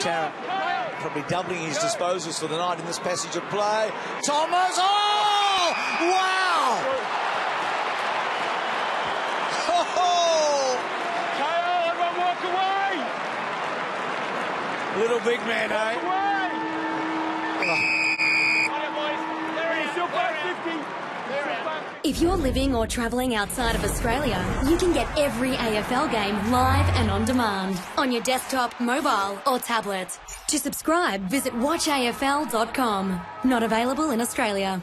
Tarrant probably doubling his disposals for the night in this passage of play. Thomas, oh! Wow! Oh! KO, everyone walk away! Little big man, eh? If you're living or travelling outside of Australia, you can get every AFL game live and on demand on your desktop, mobile, or tablet. To subscribe, visit watchafl.com. Not available in Australia.